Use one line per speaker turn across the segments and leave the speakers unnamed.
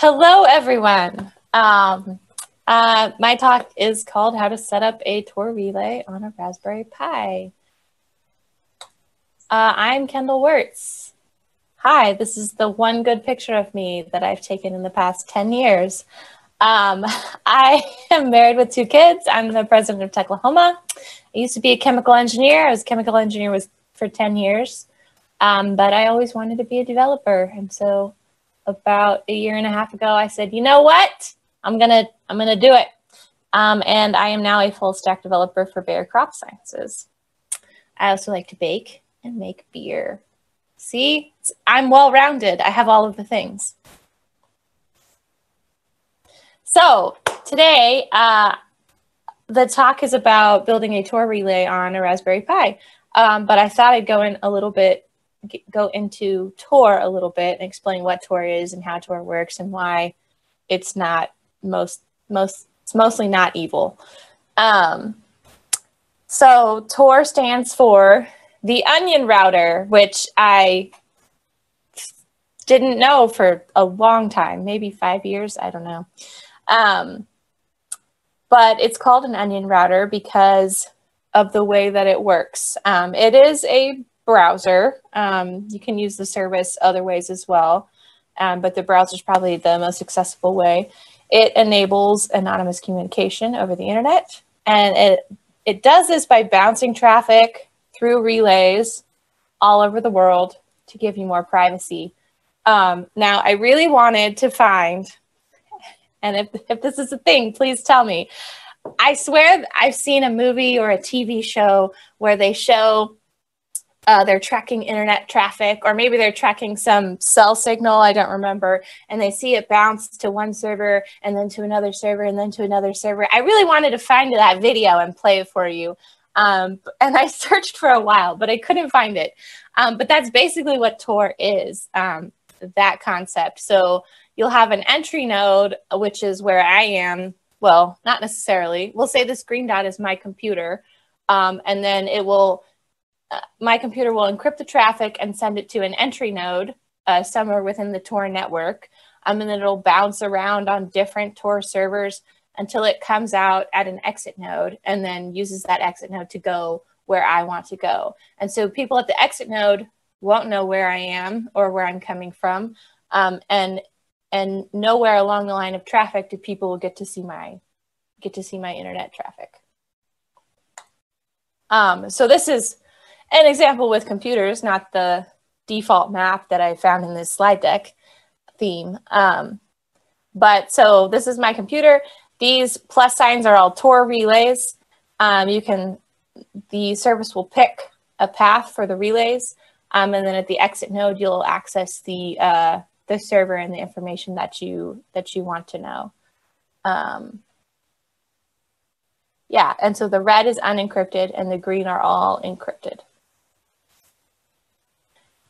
Hello, everyone. Um, uh, my talk is called How to Set Up a Tor Relay on a Raspberry Pi. Uh, I'm Kendall Wirtz. Hi, this is the one good picture of me that I've taken in the past 10 years. Um, I am married with two kids. I'm the president of Techlahoma. I used to be a chemical engineer. I was a chemical engineer was for 10 years, um, but I always wanted to be a developer. And so about a year and a half ago, I said, you know what? I'm gonna I'm gonna do it. Um, and I am now a full stack developer for Bayer Crop Sciences. I also like to bake and make beer. See, I'm well rounded. I have all of the things. So today, uh, the talk is about building a Tor relay on a Raspberry Pi. Um, but I thought I'd go in a little bit, go into Tor a little bit and explain what Tor is and how Tor works and why it's not most most it's mostly not evil. Um, so Tor stands for the onion router, which I didn't know for a long time, maybe five years, I don't know. Um, but it's called an onion router because of the way that it works. Um, it is a browser. Um, you can use the service other ways as well, um, but the browser is probably the most accessible way. It enables anonymous communication over the internet, and it it does this by bouncing traffic through relays all over the world to give you more privacy. Um, now, I really wanted to find, and if, if this is a thing, please tell me. I swear I've seen a movie or a TV show where they show uh, they're tracking internet traffic, or maybe they're tracking some cell signal, I don't remember, and they see it bounce to one server and then to another server and then to another server. I really wanted to find that video and play it for you. Um, and I searched for a while, but I couldn't find it. Um, but that's basically what Tor is, um, that concept. So you'll have an entry node, which is where I am. Well, not necessarily. We'll say this green dot is my computer. Um, and then it will my computer will encrypt the traffic and send it to an entry node uh, somewhere within the Tor network. Um, and then it'll bounce around on different Tor servers until it comes out at an exit node and then uses that exit node to go where I want to go. And so people at the exit node won't know where I am or where I'm coming from. Um, and and nowhere along the line of traffic do people get to see my get to see my internet traffic. Um, so this is an example with computers, not the default map that I found in this slide deck theme. Um, but so this is my computer. These plus signs are all Tor relays. Um, you can, the service will pick a path for the relays. Um, and then at the exit node, you'll access the, uh, the server and the information that you, that you want to know. Um, yeah, and so the red is unencrypted and the green are all encrypted.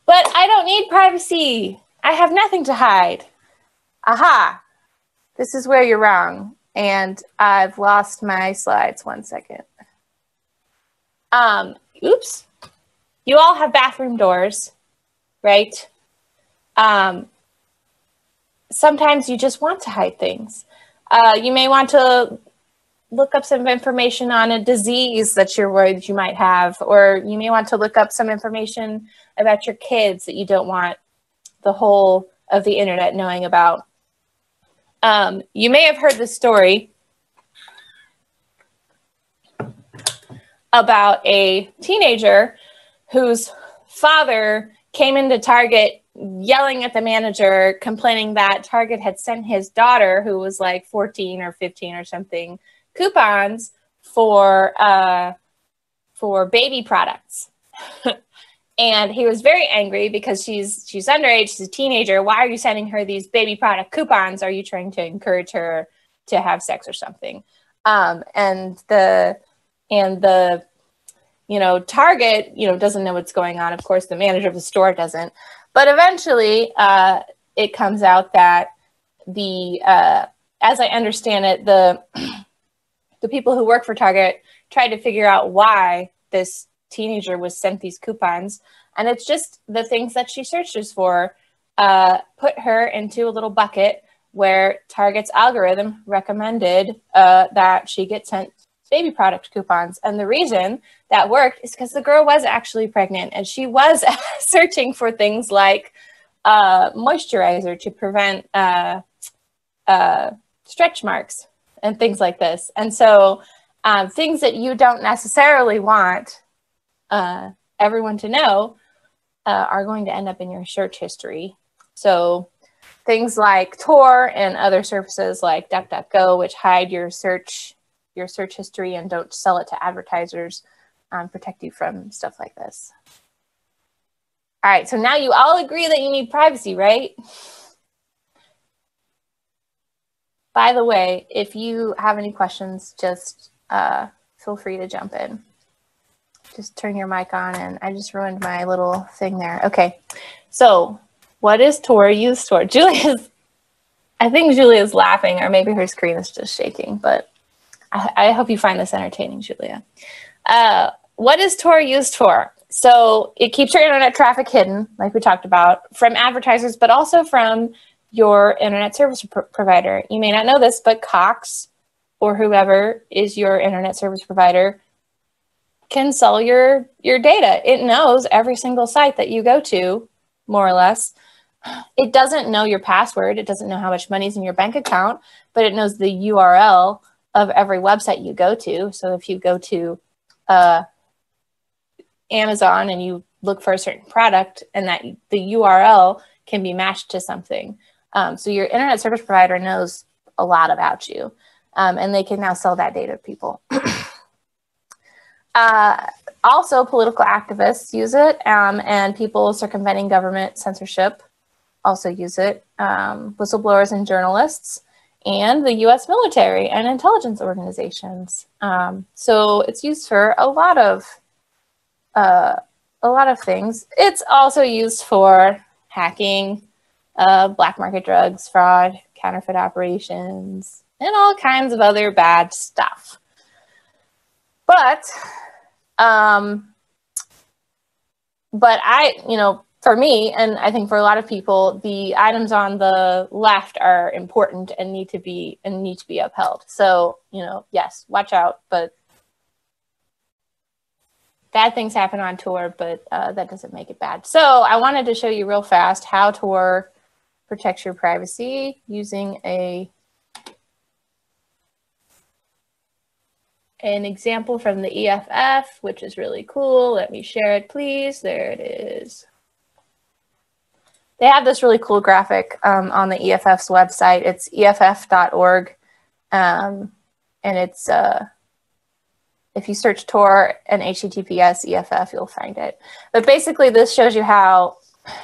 But I don't need privacy. I have nothing to hide. Aha, this is where you're wrong. And I've lost my slides. One second. Um, oops. You all have bathroom doors, right? Um, sometimes you just want to hide things. Uh, you may want to look up some information on a disease that you're worried you might have, or you may want to look up some information about your kids that you don't want the whole of the internet knowing about. Um, you may have heard the story about a teenager whose father came into Target yelling at the manager, complaining that Target had sent his daughter, who was like 14 or 15 or something, coupons for uh, for baby products. and he was very angry because she's she's underage, she's a teenager. Why are you sending her these baby product coupons? Are you trying to encourage her to have sex or something? Um, and the and the you know Target you know doesn't know what's going on. Of course, the manager of the store doesn't. But eventually, uh, it comes out that the uh, as I understand it, the the people who work for Target tried to figure out why this teenager was sent these coupons. And it's just the things that she searches for uh, put her into a little bucket where Target's algorithm recommended uh, that she get sent baby product coupons. And the reason that worked is because the girl was actually pregnant and she was searching for things like uh, moisturizer to prevent uh, uh, stretch marks and things like this. And so um, things that you don't necessarily want uh, everyone to know uh, are going to end up in your search history. So things like Tor and other services like DuckDuckGo, which hide your search your search history and don't sell it to advertisers, um, protect you from stuff like this. All right, so now you all agree that you need privacy, right? By the way, if you have any questions, just uh, feel free to jump in. Just turn your mic on and I just ruined my little thing there. Okay, so what is Tor used for? Julia's, I think Julia's laughing or maybe her screen is just shaking, but I, I hope you find this entertaining, Julia. Uh, what is Tor used for? So it keeps your internet traffic hidden, like we talked about, from advertisers, but also from your internet service pr provider. You may not know this, but Cox or whoever is your internet service provider can sell your your data. It knows every single site that you go to, more or less. It doesn't know your password. It doesn't know how much money's in your bank account, but it knows the URL of every website you go to. So if you go to uh, Amazon and you look for a certain product and that the URL can be matched to something. Um, so your internet service provider knows a lot about you um, and they can now sell that data to people. uh, also, political activists use it um, and people circumventing government censorship also use it. Um, whistleblowers and journalists and the US military and intelligence organizations. Um, so it's used for a lot of uh, a lot of things. It's also used for hacking, uh, black market drugs, fraud, counterfeit operations, and all kinds of other bad stuff. But, um, but I, you know, for me, and I think for a lot of people, the items on the left are important and need to be and need to be upheld. So, you know, yes, watch out, but bad things happen on Tor, but uh, that doesn't make it bad. So I wanted to show you real fast how Tor protects your privacy using a an example from the EFF, which is really cool. Let me share it, please. There it is. They have this really cool graphic um, on the EFF's website. It's EFF.org. Um, and it's, uh, if you search Tor and HTTPS EFF, you'll find it. But basically, this shows you how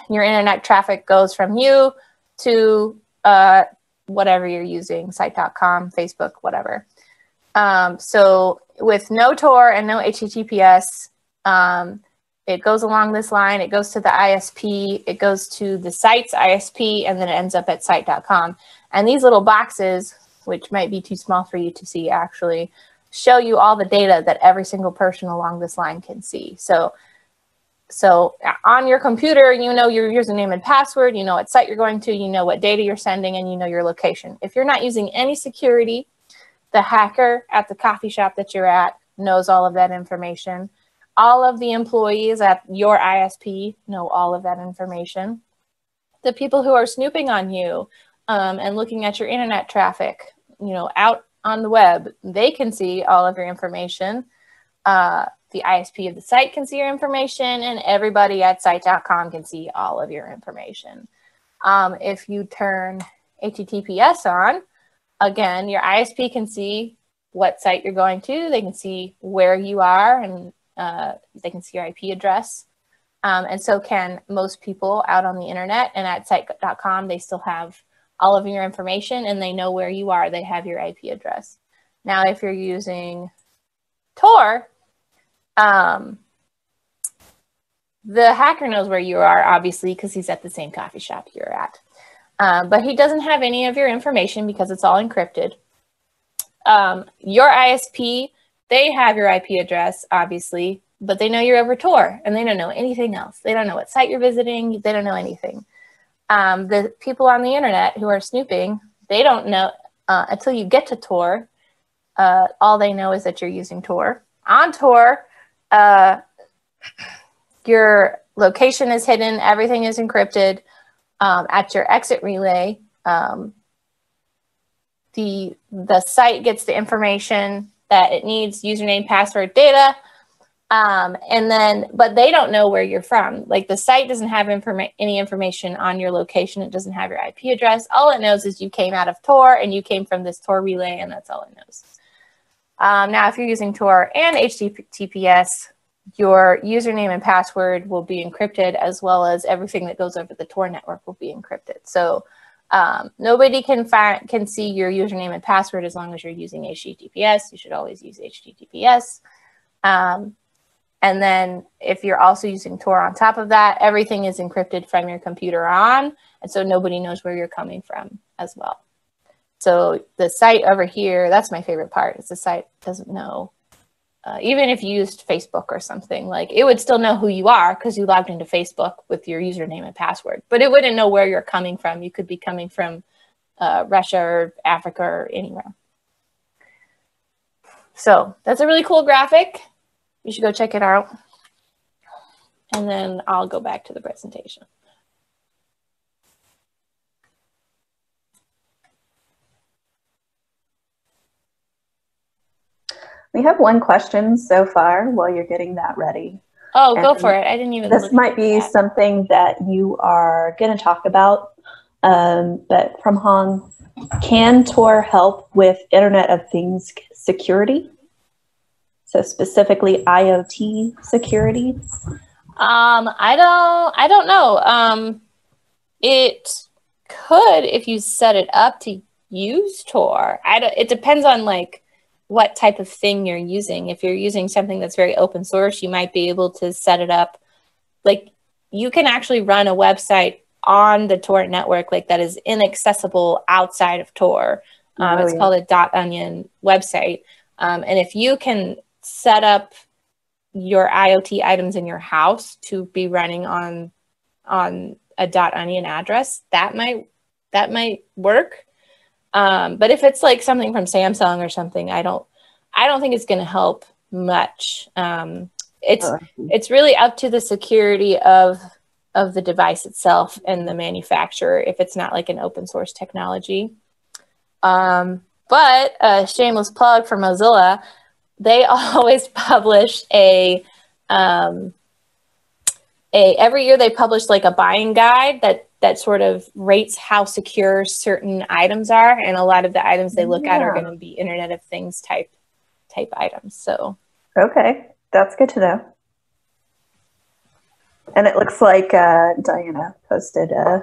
your internet traffic goes from you to uh, whatever you're using, site.com, Facebook, whatever. Um, so with no Tor and no HTTPS, um, it goes along this line, it goes to the ISP, it goes to the site's ISP, and then it ends up at site.com. And these little boxes, which might be too small for you to see actually, show you all the data that every single person along this line can see. So, so on your computer, you know your username and password, you know what site you're going to, you know what data you're sending, and you know your location. If you're not using any security, the hacker at the coffee shop that you're at knows all of that information all of the employees at your ISP know all of that information. The people who are snooping on you um, and looking at your internet traffic, you know, out on the web, they can see all of your information. Uh, the ISP of the site can see your information, and everybody at site.com can see all of your information. Um, if you turn HTTPS on, again, your ISP can see what site you're going to. They can see where you are and uh, they can see your IP address. Um, and so can most people out on the internet and at site.com, they still have all of your information and they know where you are. They have your IP address. Now, if you're using Tor, um, the hacker knows where you are, obviously, because he's at the same coffee shop you're at. Um, but he doesn't have any of your information because it's all encrypted. Um, your ISP they have your IP address, obviously, but they know you're over Tor and they don't know anything else. They don't know what site you're visiting. They don't know anything. Um, the people on the internet who are snooping, they don't know uh, until you get to Tor. Uh, all they know is that you're using Tor. On Tor, uh, your location is hidden, everything is encrypted. Um, at your exit relay, um, the the site gets the information that it needs, username, password, data, um, and then, but they don't know where you're from. Like the site doesn't have informa- any information on your location. It doesn't have your IP address. All it knows is you came out of Tor and you came from this Tor relay, and that's all it knows. Um, now, if you're using Tor and HTTPS, your username and password will be encrypted as well as everything that goes over the Tor network will be encrypted. So um, nobody can find can see your username and password as long as you're using HTTPS. You should always use HTTPS. Um, and then if you're also using Tor on top of that, everything is encrypted from your computer on. And so nobody knows where you're coming from as well. So the site over here, that's my favorite part, is the site doesn't know. Uh, even if you used Facebook or something, like it would still know who you are because you logged into Facebook with your username and password, but it wouldn't know where you're coming from. You could be coming from uh, Russia or Africa or anywhere. So that's a really cool graphic. You should go check it out. And then I'll go back to the presentation.
We have one question so far while you're getting that ready.
Oh, and go for it. I didn't even.
This might be that. something that you are going to talk about. Um, but from Hong, can Tor help with Internet of Things security? So specifically IoT security?
Um, I don't I don't know. Um, it could if you set it up to use Tor. I don't, it depends on like what type of thing you're using. If you're using something that's very open source, you might be able to set it up like you can actually run a website on the Tor network like that is inaccessible outside of Tor. Um, it's called a dot onion website. Um, and if you can set up your IoT items in your house to be running on on a dot .onion address, that might that might work. Um, but if it's like something from Samsung or something, I don't I don't think it's going to help much. Um, it's oh, it's really up to the security of of the device itself and the manufacturer if it's not like an open source technology. Um, but a shameless plug for Mozilla, they always publish a um, a every year they publish like a buying guide that that sort of rates how secure certain items are and a lot of the items they look yeah. at are going to be internet of things type type items so
okay that's good to know and it looks like uh, diana posted uh,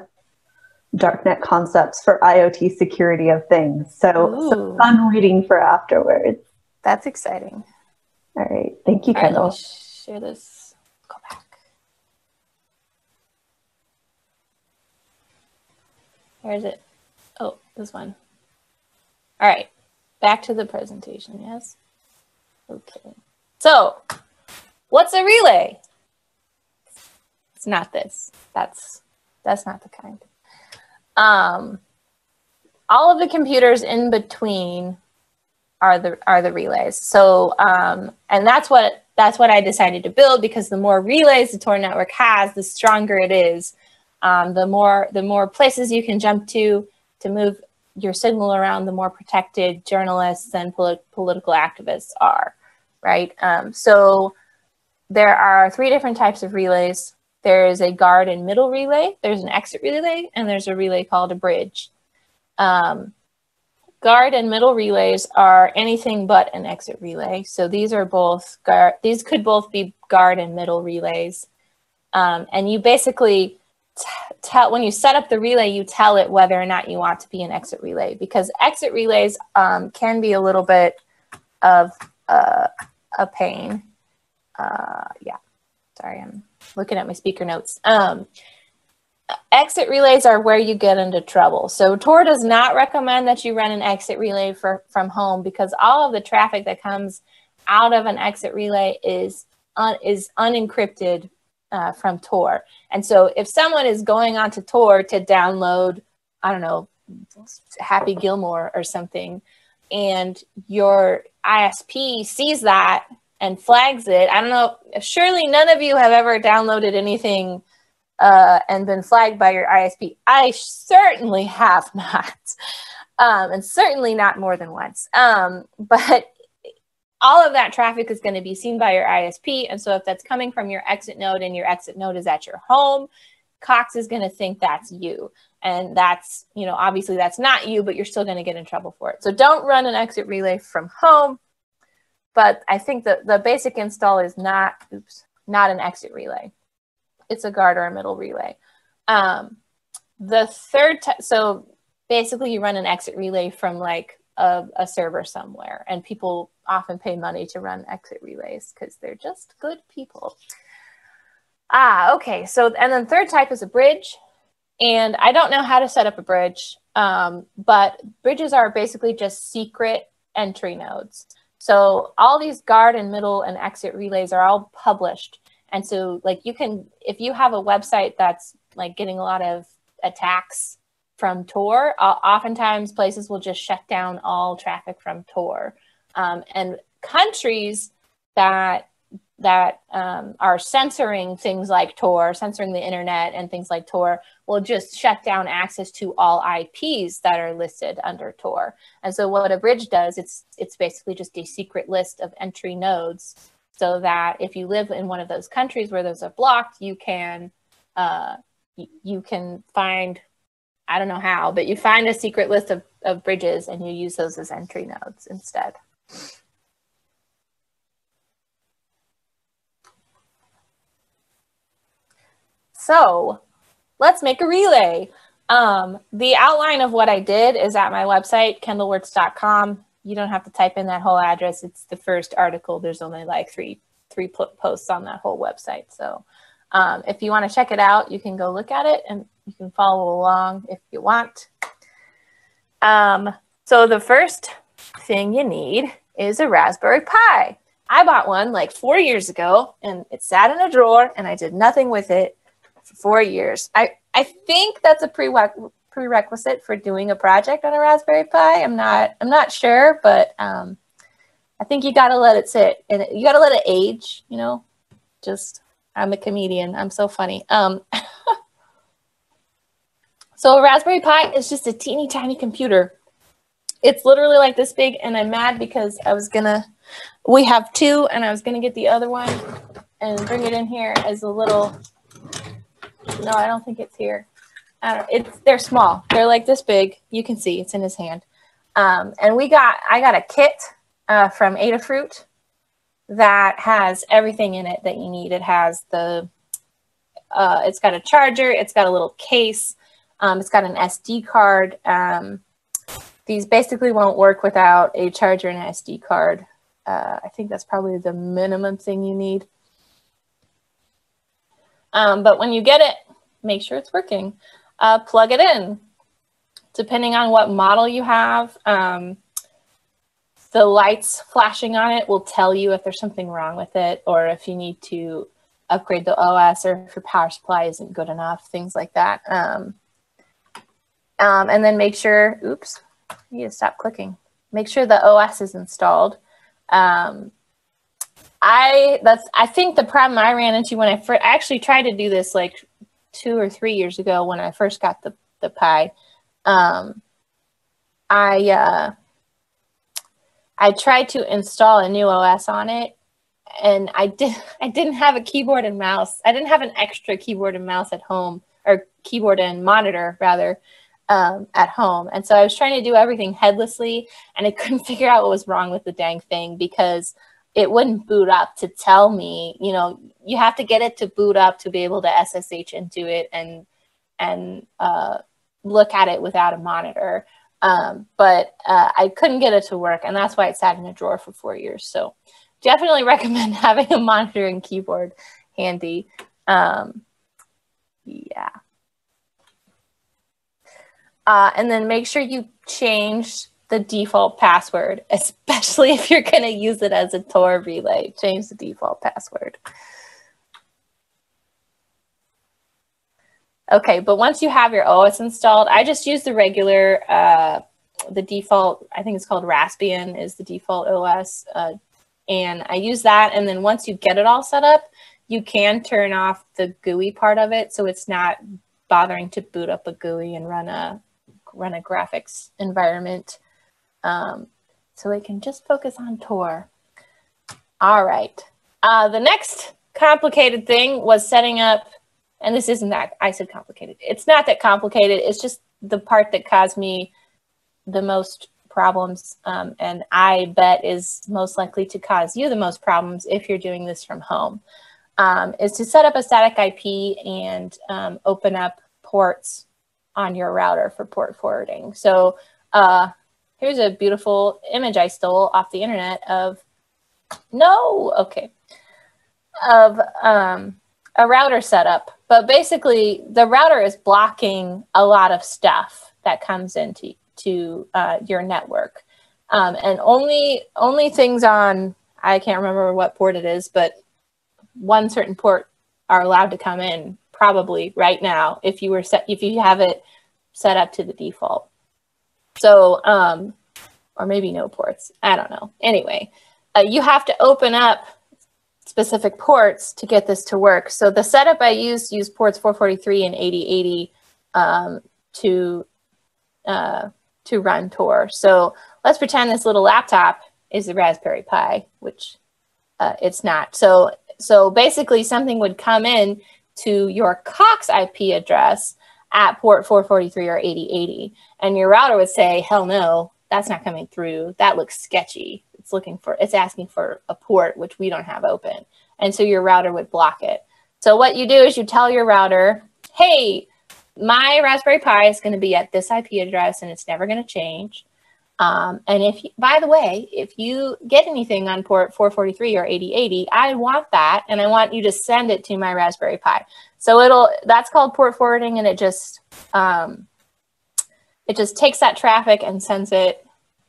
darknet concepts for iot security of things so, so fun reading for afterwards
that's exciting.
All right. Thank you, Kendall.
Share this. Go back. Where is it? Oh, this one. All right. Back to the presentation, yes? Okay. So, what's a relay? It's not this. That's that's not the kind. Um, all of the computers in between are the are the relays. So um, and that's what that's what I decided to build because the more relays the Tor network has, the stronger it is. Um, the more the more places you can jump to to move your signal around, the more protected journalists and polit political activists are, right? Um, so there are three different types of relays. There is a guard and middle relay, there's an exit relay, and there's a relay called a bridge. Um, Guard and middle relays are anything but an exit relay. So these are both guard, these could both be guard and middle relays. Um, and you basically tell, when you set up the relay, you tell it whether or not you want to be an exit relay because exit relays um, can be a little bit of uh, a pain. Uh, yeah, sorry, I'm looking at my speaker notes. Um, exit relays are where you get into trouble. So Tor does not recommend that you run an exit relay for, from home because all of the traffic that comes out of an exit relay is un, is unencrypted uh, from Tor. And so if someone is going onto Tor to download, I don't know, Happy Gilmore or something, and your ISP sees that and flags it. I don't know. Surely none of you have ever downloaded anything uh, and been flagged by your ISP. I certainly have not, um, and certainly not more than once. Um, but all of that traffic is going to be seen by your ISP. And so if that's coming from your exit node and your exit node is at your home, Cox is going to think that's you. And that's, you know, obviously that's not you, but you're still going to get in trouble for it. So don't run an exit relay from home. But I think that the basic install is not, oops, not an exit relay. It's a guard or a middle relay. Um, the third, so basically you run an exit relay from like a, a server somewhere and people often pay money to run exit relays because they're just good people. Ah, okay. So, and then third type is a bridge. And I don't know how to set up a bridge, um, but bridges are basically just secret entry nodes. So all these guard and middle and exit relays are all published. And so like you can, if you have a website that's like getting a lot of attacks from Tor, uh, oftentimes places will just shut down all traffic from Tor. Um, and countries that that um, are censoring things like Tor, censoring the internet and things like Tor, will just shut down access to all IPs that are listed under Tor. And so what a bridge does, it's it's basically just a secret list of entry nodes so that if you live in one of those countries where those are blocked, you can uh, you can find I don't know how, but you find a secret list of, of bridges and you use those as entry nodes instead. So let's make a relay. Um, the outline of what I did is at my website, kendallwirtz.com. You don't have to type in that whole address. It's the first article. There's only like three three posts on that whole website. So um, if you want to check it out, you can go look at it and you can follow along if you want. Um, so the first thing you need is a Raspberry Pi. I bought one like four years ago and it sat in a drawer and I did nothing with it for four years. I, I think that's a prerequisite for doing a project on a Raspberry Pi. I'm not, I'm not sure, but um, I think you got to let it sit and you got to let it age, you know, just, I'm a comedian. I'm so funny. Um, so a Raspberry Pi is just a teeny tiny computer. It's literally like this big and I'm mad because I was gonna we have two and I was gonna get the other one and bring it in here as a little no I don't think it's here. I don't it's they're small. They're like this big. You can see it's in his hand. Um, and we got I got a kit uh, from Adafruit that has everything in it that you need. It has the uh, it's got a charger it's got a little case um, it's got an SD card um, these basically won't work without a charger and an SD card. Uh, I think that's probably the minimum thing you need. Um, but when you get it, make sure it's working. Uh, plug it in. Depending on what model you have, um, the lights flashing on it will tell you if there's something wrong with it or if you need to upgrade the OS or if your power supply isn't good enough, things like that. Um, um, and then make sure, oops, you need to stop clicking. Make sure the OS is installed. Um, I that's I think the problem I ran into when I first I actually tried to do this like two or three years ago when I first got the the Pi. Um, I uh, I tried to install a new OS on it, and I did I didn't have a keyboard and mouse. I didn't have an extra keyboard and mouse at home, or keyboard and monitor rather um, at home. And so I was trying to do everything headlessly and I couldn't figure out what was wrong with the dang thing because it wouldn't boot up to tell me, you know, you have to get it to boot up to be able to SSH into it and, and uh, look at it without a monitor. Um, but uh, I couldn't get it to work and that's why it sat in a drawer for four years. So definitely recommend having a monitor and keyboard handy. Um, yeah. Uh, and then make sure you change the default password, especially if you're going to use it as a Tor relay. Change the default password. Okay, but once you have your OS installed, I just use the regular, uh, the default, I think it's called Raspbian is the default OS. Uh, and I use that. And then once you get it all set up, you can turn off the GUI part of it. So it's not bothering to boot up a GUI and run a, run a graphics environment. Um, so it can just focus on Tor. All right. Uh, the next complicated thing was setting up and this isn't that I said complicated. It's not that complicated. It's just the part that caused me the most problems, um, and I bet is most likely to cause you the most problems if you're doing this from home. Um, is to set up a static IP and um, open up ports on your router for port forwarding. So uh, here's a beautiful image I stole off the internet of no, okay, of um, a router setup but basically, the router is blocking a lot of stuff that comes into to uh, your network, um, and only only things on I can't remember what port it is, but one certain port are allowed to come in probably right now if you were set if you have it set up to the default. So, um, or maybe no ports. I don't know. Anyway, uh, you have to open up specific ports to get this to work. So the setup I used used ports 443 and 8080 um, to uh, to run Tor. So let's pretend this little laptop is the Raspberry Pi, which uh, it's not. So so basically something would come in to your Cox IP address at port 443 or 8080, and your router would say, hell no, that's not coming through. That looks sketchy it's looking for, it's asking for a port, which we don't have open. And so your router would block it. So what you do is you tell your router, hey, my Raspberry Pi is going to be at this IP address and it's never going to change. Um, and if, you, by the way, if you get anything on port 443 or 8080, I want that and I want you to send it to my Raspberry Pi. So it'll, that's called port forwarding and it just, um, it just takes that traffic and sends it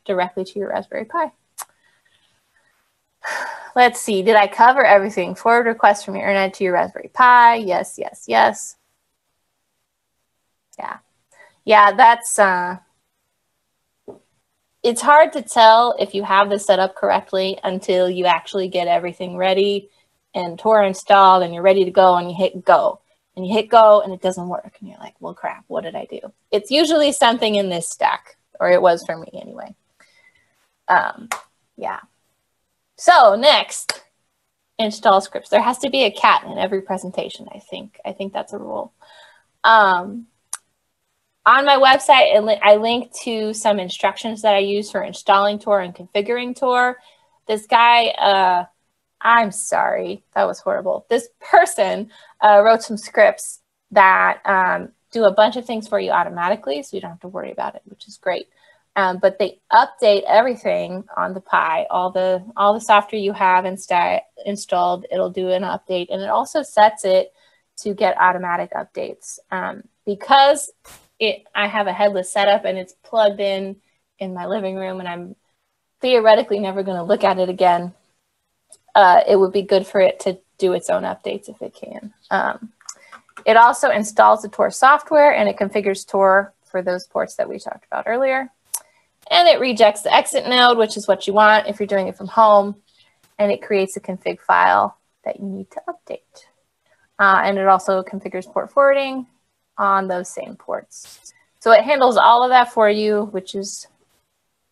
directly to your Raspberry Pi. Let's see, did I cover everything? Forward request from your internet to your Raspberry Pi. Yes, yes, yes. Yeah. Yeah, that's, uh, it's hard to tell if you have this set up correctly until you actually get everything ready and Tor installed and you're ready to go and you hit go. And you hit go and it doesn't work. And you're like, well, crap, what did I do? It's usually something in this stack, or it was for me anyway. Um, yeah. So next, install scripts. There has to be a cat in every presentation, I think. I think that's a rule. Um, on my website, I link to some instructions that I use for installing Tor and configuring Tor. This guy, uh, I'm sorry, that was horrible. This person uh, wrote some scripts that um, do a bunch of things for you automatically, so you don't have to worry about it, which is great. Um, but they update everything on the Pi. All the all the software you have insta- installed, it'll do an update, and it also sets it to get automatic updates. Um, because it, I have a headless setup and it's plugged in in my living room, and I'm theoretically never going to look at it again. Uh, it would be good for it to do its own updates if it can. Um, it also installs the Tor software and it configures Tor for those ports that we talked about earlier and it rejects the exit node, which is what you want if you're doing it from home, and it creates a config file that you need to update. Uh, and it also configures port forwarding on those same ports. So it handles all of that for you, which is,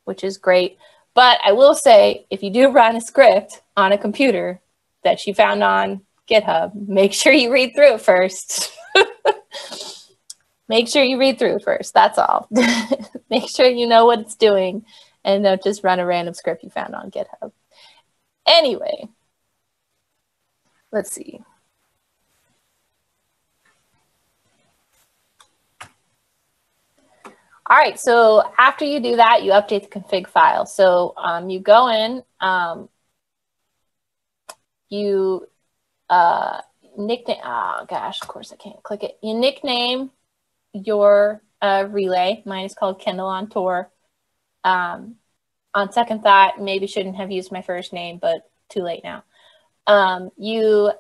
which is great. But I will say, if you do run a script on a computer that you found on GitHub, make sure you read through it first. make sure you read through it first. That's all. make sure you know what it's doing and don't just run a random script you found on GitHub. Anyway, let's see. All right, so after you do that, you update the config file. So um, you go in, um, you uh, nickname, oh gosh, of course I can't click it. You nickname your uh, relay. Mine is called Kendall on Tor. Um, on second thought, maybe shouldn't have used my first name, but too late now. Um, you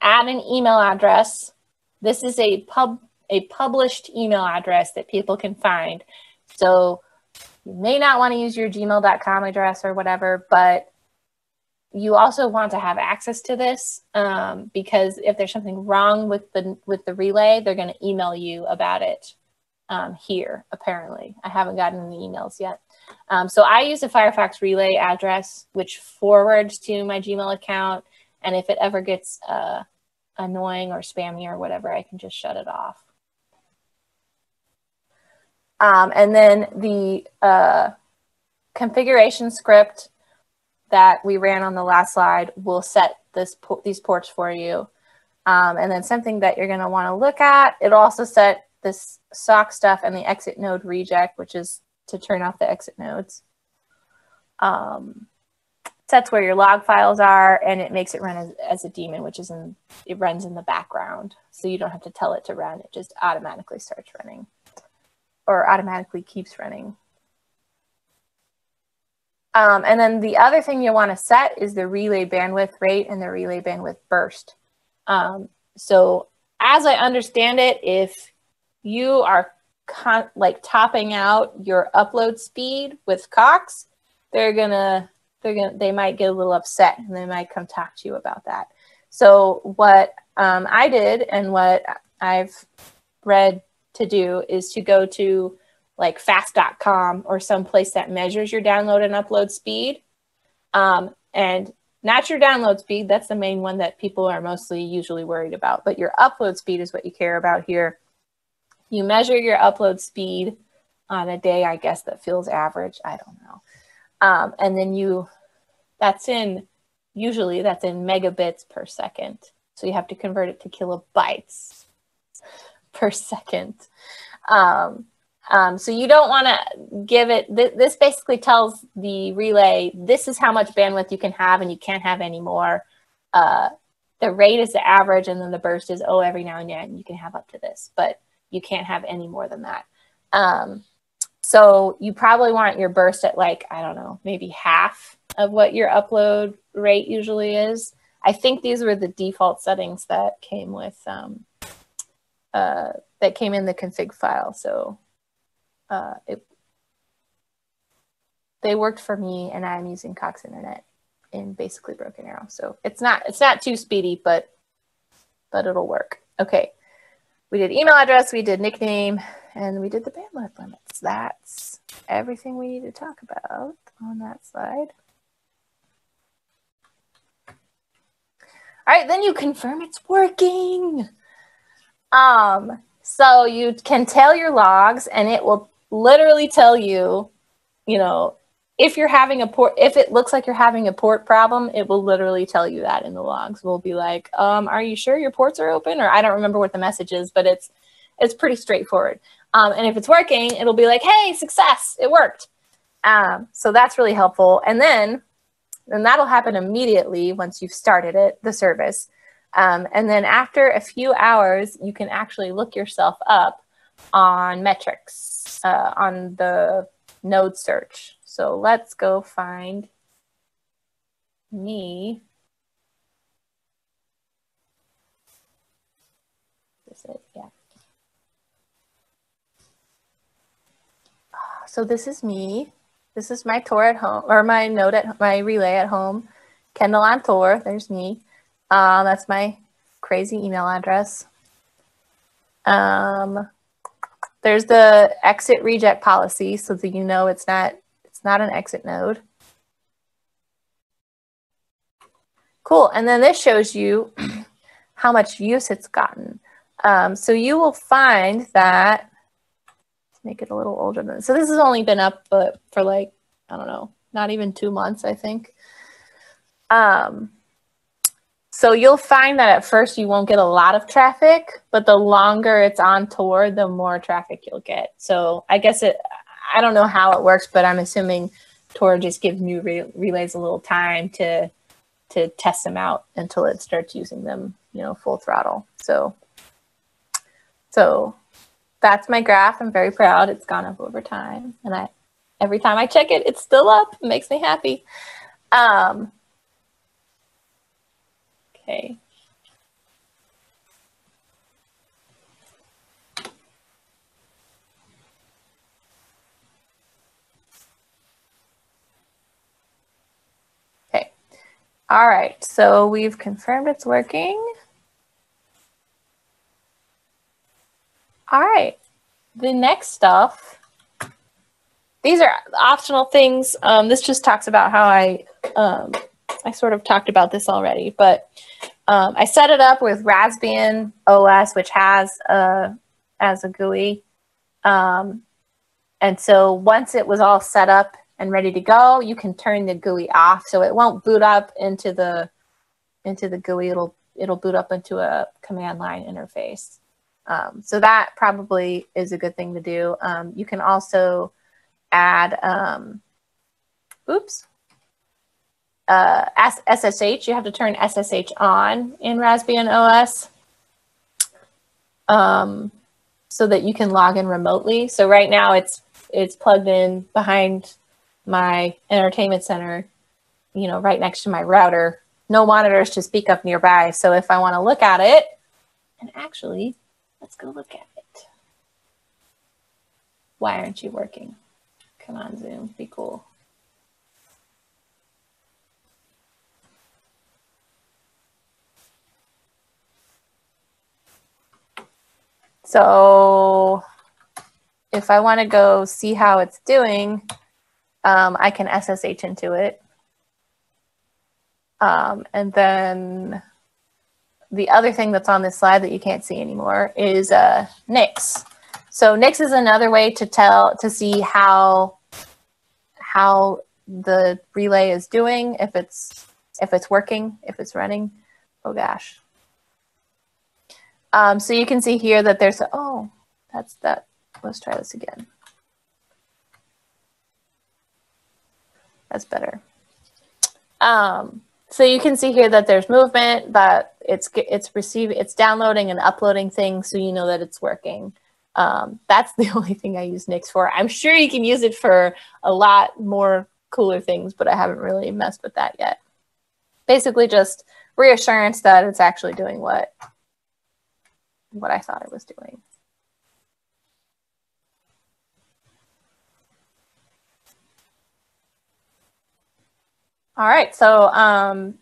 add an email address. This is a pub a published email address that people can find. So you may not want to use your gmail.com address or whatever, but you also want to have access to this um, because if there's something wrong with the with the relay, they're going to email you about it um, here. Apparently, I haven't gotten any emails yet. Um, so I use a Firefox relay address, which forwards to my Gmail account, and if it ever gets uh, annoying or spammy or whatever, I can just shut it off. Um, and then the uh, configuration script that we ran on the last slide will set this these ports for you. Um, and then something that you're going to want to look at, it'll also set this sock stuff and the exit node reject, which is to turn off the exit nodes. Um, sets where your log files are, and it makes it run as, as a daemon, which is in, it runs in the background. So you don't have to tell it to run. It just automatically starts running or automatically keeps running. Um, and then the other thing you want to set is the relay bandwidth rate and the relay bandwidth burst. Um, so as I understand it, if you are like topping out your upload speed with Cox, they're gonna they're gonna they might get a little upset and they might come talk to you about that. So what um, I did and what I've read to do is to go to like fast.com or some place that measures your download and upload speed. Um, and not your download speed, that's the main one that people are mostly usually worried about, but your upload speed is what you care about here. You measure your upload speed on a day, I guess, that feels average. I don't know. Um, and then you, that's in, usually that's in megabits per second. So you have to convert it to kilobytes per second. Um, um, so you don't want to give it, th this basically tells the relay, this is how much bandwidth you can have and you can't have any more. Uh, the rate is the average and then the burst is, oh, every now and then you can have up to this, but you can't have any more than that. Um, so you probably want your burst at like, I don't know, maybe half of what your upload rate usually is. I think these were the default settings that came with, um, uh, that came in the config file. So uh, it, they worked for me and I'm using Cox Internet in basically Broken Arrow. So it's not it's not too speedy, but but it'll work. Okay. We did email address, we did nickname, and we did the bandwidth limits. That's everything we need to talk about on that slide. All right, then you confirm it's working. Um, so you can tell your logs and it will literally tell you, you know, if you're having a port, if it looks like you're having a port problem, it will literally tell you that in the logs. We'll be like, um, are you sure your ports are open? Or I don't remember what the message is, but it's, it's pretty straightforward. Um, and if it's working, it'll be like, hey, success, it worked. Um, so that's really helpful. And then, and that'll happen immediately once you've started it, the service. Um, and then after a few hours, you can actually look yourself up on metrics uh, on the node search. So let's go find me. Is, yeah. So this is me. This is my Tor at home, or my node at my relay at home. Kendall on Tor. there's me. Uh, that's my crazy email address. Um, there's the exit reject policy so that you know it's not it's not an exit node. Cool, and then this shows you how much use it's gotten. Um, so you will find that, let's make it a little older than, so this has only been up but for like, I don't know, not even two months, I think. Um, so you'll find that at first you won't get a lot of traffic, but the longer it's on Tor, the more traffic you'll get. So I guess it, I don't know how it works, but I'm assuming Tor just gives new re relays a little time to to test them out until it starts using them, you know, full throttle. So, so that's my graph. I'm very proud. It's gone up over time, and I every time I check it, it's still up. It makes me happy. Um, Okay. All right, so we've confirmed it's working. All right, the next stuff these are optional things. Um, this just talks about how I um, I sort of talked about this already, but um, I set it up with Raspbian OS, which has a, as a GUI. Um, and so once it was all set up and ready to go, you can turn the GUI off. So it won't boot up into the into the GUI. It'll it'll boot up into a command line interface. Um, so that probably is a good thing to do. Um, you can also add, um, oops, uh, SSH. You have to turn SSH on in Raspbian OS um, so that you can log in remotely. So right now it's it's plugged in behind my entertainment center, you know, right next to my router. No monitors to speak of nearby. So if I want to look at it, and actually, let's go look at it. Why aren't you working? Come on, Zoom, be cool. So if I want to go see how it's doing, um, I can SSH into it. Um, and then the other thing that's on this slide that you can't see anymore is uh, Nyx. So Nyx is another way to tell to see how how the relay is doing, if it's if it's working, if it's running. Oh gosh. Um, so you can see here that there's a, oh, that's that. Let's try this again. That's better. Um, so you can see here that there's movement, that it's it's receiving, it's downloading and uploading things, so you know that it's working. Um, that's the only thing I use Nyx for. I'm sure you can use it for a lot more cooler things, but I haven't really messed with that yet. Basically, just reassurance that it's actually doing what what I thought I was doing. All right, so um,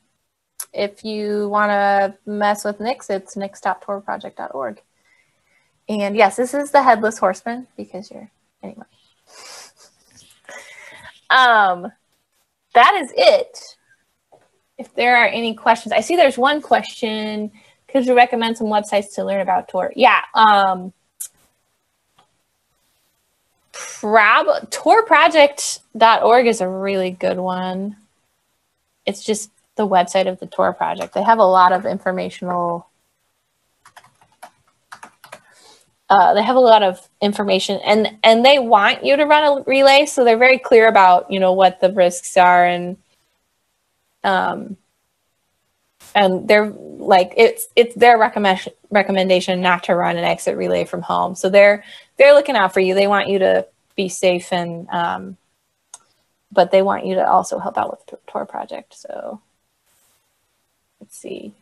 if you want to mess with Nyx, it's nyx.torproject.org. And yes, this is the Headless Horseman because you're, anyway. um, that is it. If there are any questions, I see there's one question. Could you recommend some websites to learn about Tor? Yeah. Um, prob- torproject.org is a really good one it's just the website of the Tor project. They have a lot of informational. Uh, they have a lot of information, and and they want you to run a relay, so they're very clear about you know what the risks are, and um, and they're like it's it's their recommendation recommendation not to run an exit relay from home. So they're they're looking out for you. They want you to be safe and um, but they want you to also help out with the Tor project. So let's see.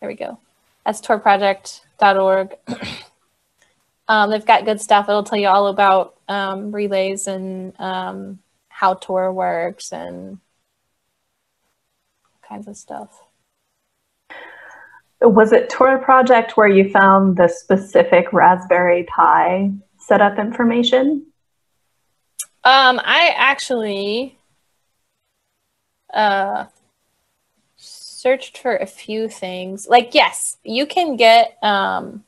There we go. That's torproject.org. um, they've got good stuff. It'll tell you all about um, relays and um, how Tor works and kinds of stuff.
Was it Tor Project where you found the specific Raspberry Pi setup information?
Um, I actually uh, searched for a few things. Like, yes, you can get um,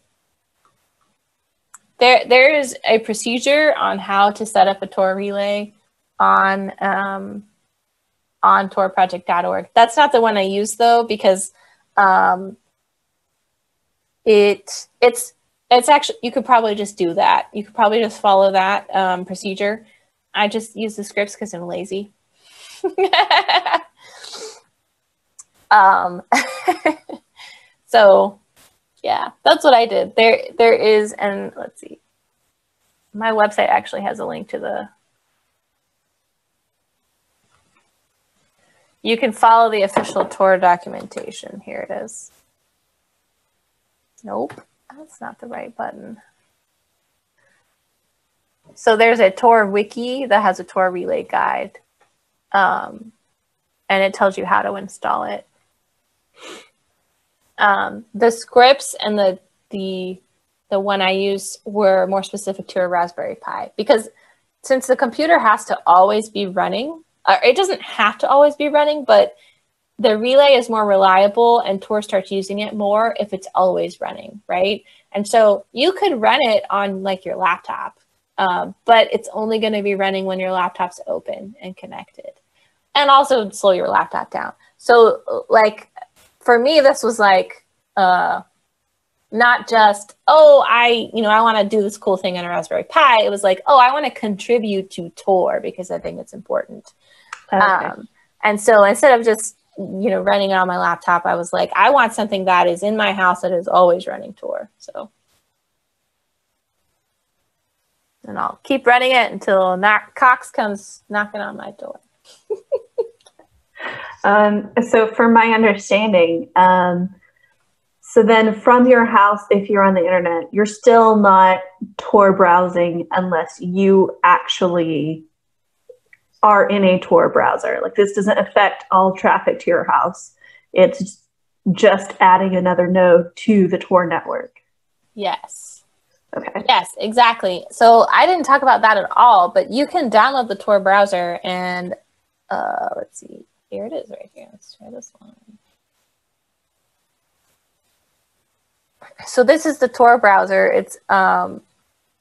there. There is a procedure on how to set up a Tor relay on um, on torproject.org. That's not the one I use though, because um, it it's it's actually you could probably just do that. You could probably just follow that um, procedure. I just use the scripts because I'm lazy. um, so yeah, that's what I did. There there is and let's see. My website actually has a link to the You can follow the official Tor documentation. Here it is. Nope, that's not the right button. so there's a Tor wiki that has a Tor relay guide, um, and it tells you how to install it. Um, the scripts and the the the one I use were more specific to a Raspberry Pi because since the computer has to always be running, or it doesn't have to always be running, but the relay is more reliable and Tor starts using it more if it's always running, right? And so you could run it on like your laptop, um, but it's only going to be running when your laptop's open and connected, and also slow your laptop down. So, like for me, this was like uh, not just oh I you know I want to do this cool thing on a Raspberry Pi. It was like oh I want to contribute to Tor because I think it's important. Okay. Um, and so instead of just you know, running it on my laptop, I was like, I want something that is in my house that is always running Tor. So, and I'll keep running it until knock, Cox comes knocking on my door.
um, so, for my understanding, um, so then from your house, if you're on the internet, you're still not Tor browsing unless you actually are in a Tor browser. Like this doesn't affect all traffic to your house. It's just adding another node to the Tor network.
Yes. Okay. Yes, exactly. So I didn't talk about that at all, but you can download the Tor browser and uh, let's see. Here it is right here. Let's try this one. So this is the Tor browser. It's um,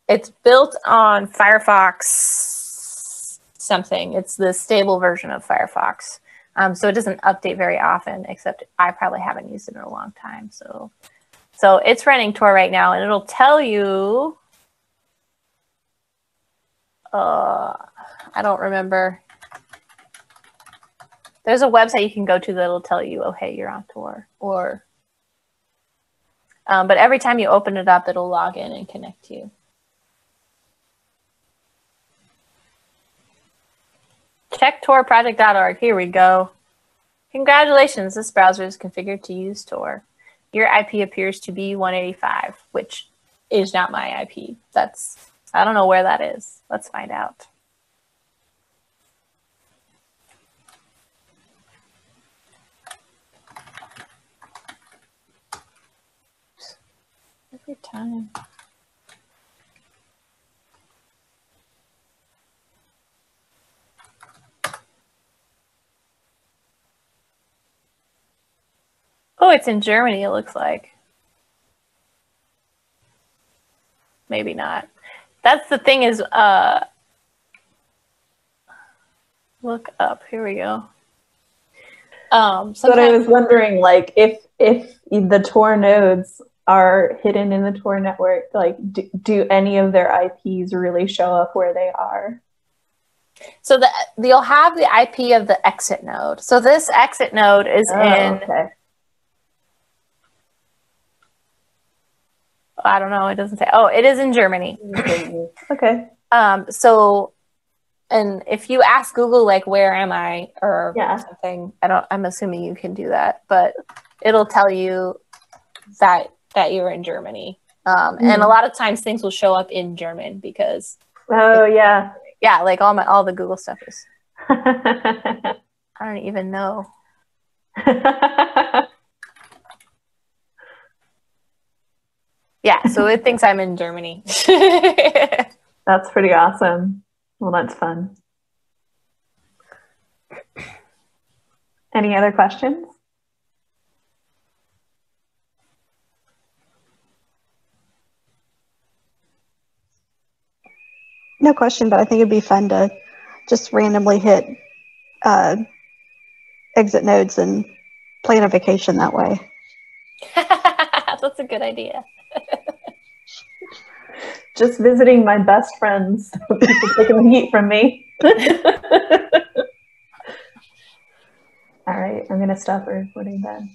it's built on Firefox something. It's the stable version of Firefox. Um, so it doesn't update very often, except I probably haven't used it in a long time. So, so it's running Tor right now, and it'll tell you. Uh, I don't remember. There's a website you can go to that'll tell you, oh, hey, you're on Tor. Or, um, but every time you open it up, it'll log in and connect you. checktorproject.org. Here we go. Congratulations, this browser is configured to use Tor. Your IP appears to be 185, which is not my IP. That's, I don't know where that is. Let's find out. Every time. Oh, it's in Germany, it looks like. Maybe not. That's the thing is, uh, look up. Here we go.
Um, but I was wondering, like, if if the Tor nodes are hidden in the Tor network, like, do, do any of their IPs really show up where they are?
So the you'll have the IP of the exit node. So this exit node is oh, in okay. I don't know. It doesn't say. Oh, it is in Germany.
okay.
Um. So, and if you ask Google, like, where am I, or yeah. something, I don't. I'm assuming you can do that, but it'll tell you that that you're in Germany. Um, mm-hmm. and a lot of times things will show up in German because.
Oh yeah.
Yeah, like all my all the Google stuff is. I don't even know. Yeah, so it thinks I'm in Germany.
that's pretty awesome. Well, that's fun. Any other questions?
No question, but I think it'd be fun to just randomly hit uh, exit nodes and plan a vacation that way.
That's a good idea.
Just visiting my best friends. People taking the heat from me. All right, I'm gonna stop recording then.